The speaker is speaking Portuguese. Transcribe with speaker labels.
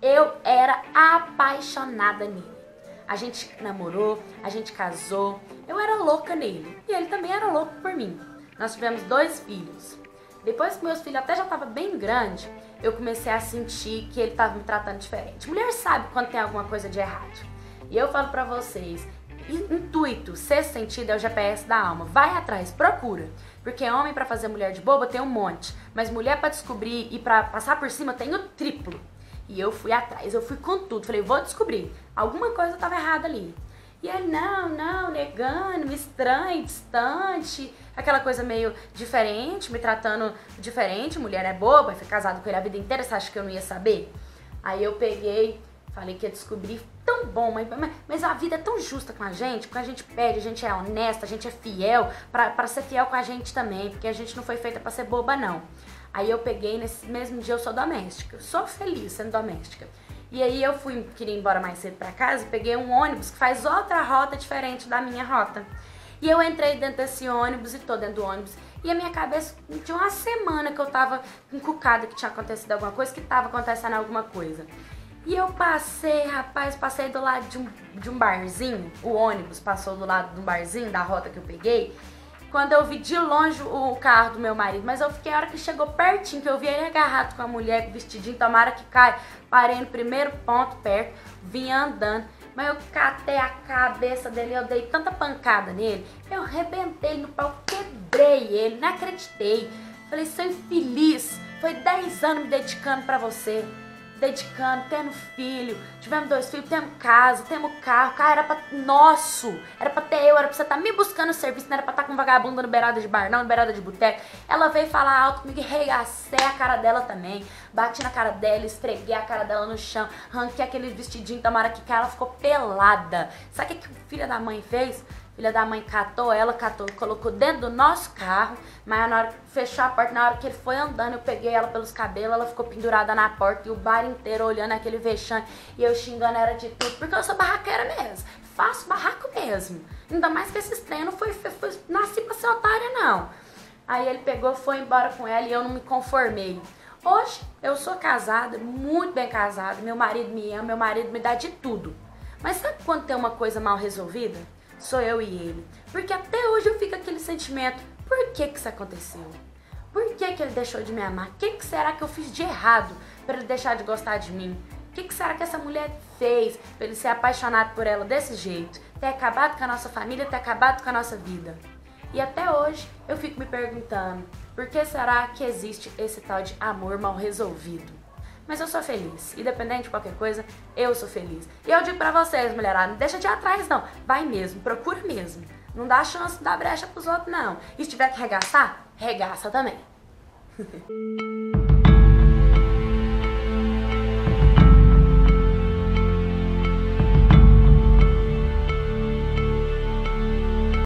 Speaker 1: Eu era apaixonada nele. A gente namorou, a gente casou. Eu era louca nele e ele também era louco por mim. Nós tivemos dois filhos. Depois que meus filhos até já estavam bem grandes, eu comecei a sentir que ele estava me tratando diferente. Mulher sabe quando tem alguma coisa de errado. E eu falo para vocês, intuito, sexto sentido é o GPS da alma. Vai atrás, procura. Porque homem para fazer mulher de boba tem um monte, mas mulher para descobrir e para passar por cima tem o triplo. E eu fui atrás, eu fui com tudo. Falei, vou descobrir. Alguma coisa estava errada ali. E ele, não, não, negando, estranho, distante, aquela coisa meio diferente, me tratando diferente, mulher é boba, foi casado com ele a vida inteira, você acha que eu não ia saber? Aí eu peguei, falei que ia descobrir, tão bom, mas, mas a vida é tão justa com a gente, porque a gente pede, a gente é honesta, a gente é fiel, para ser fiel com a gente também, porque a gente não foi feita para ser boba, não. Aí eu peguei, nesse mesmo dia eu sou doméstica, sou feliz sendo doméstica. E aí eu fui, queria ir embora mais cedo para casa e peguei um ônibus que faz outra rota diferente da minha rota. E eu entrei dentro desse ônibus e tô dentro do ônibus. E a minha cabeça, tinha uma semana que eu tava encucada que tinha acontecido alguma coisa, que tava acontecendo alguma coisa. E eu passei, rapaz, passei do lado de um, de um barzinho, o ônibus passou do lado de um barzinho, da rota que eu peguei quando eu vi de longe o carro do meu marido. Mas eu fiquei a hora que chegou pertinho, que eu vi ele agarrado com a mulher, vestidinho, tomara que cai. Parei no primeiro ponto perto, vim andando. Mas eu catei a cabeça dele, eu dei tanta pancada nele, eu rebentei no pau, quebrei ele, não acreditei. Falei, sou infeliz, foi 10 anos me dedicando para você dedicando, tendo filho, tivemos dois filhos, temos casa, temos carro, carro era pra nosso, era pra ter eu, era pra você estar tá me buscando serviço, não era pra estar tá com vagabundo no beirada de bar, não, no beirada de boteco. Ela veio falar alto comigo regacei a cara dela também, bati na cara dela, esfreguei a cara dela no chão, ranquei aquele vestidinho, tomara que ela ficou pelada. Sabe o que, que filha da mãe fez? Filha da mãe catou ela, catou, colocou dentro do nosso carro, mas na hora fechou a porta, na hora que ele foi andando, eu peguei ela pelos cabelos, ela ficou pendurada na porta e o bar inteiro olhando aquele vexame e eu xingando ela de tudo, porque eu sou barraqueira mesmo, faço barraco mesmo. Ainda mais que esses treinos foi, foi, foi nasci pra ser otária, não. Aí ele pegou, foi embora com ela e eu não me conformei. Hoje eu sou casada, muito bem casada, meu marido me ama, meu marido me dá de tudo. Mas sabe quando tem uma coisa mal resolvida? Sou eu e ele. Porque até hoje eu fico aquele sentimento, por que que isso aconteceu? Por que que ele deixou de me amar? O que, que será que eu fiz de errado para ele deixar de gostar de mim? O que, que será que essa mulher fez para ele ser apaixonado por ela desse jeito? Ter acabado com a nossa família, ter acabado com a nossa vida. E até hoje eu fico me perguntando, por que será que existe esse tal de amor mal resolvido? Mas eu sou feliz. Independente de qualquer coisa, eu sou feliz. E eu digo pra vocês, mulherada, não deixa de ir atrás, não. Vai mesmo, procura mesmo. Não dá chance de dar brecha pros outros, não. E se tiver que regaçar, regaça também.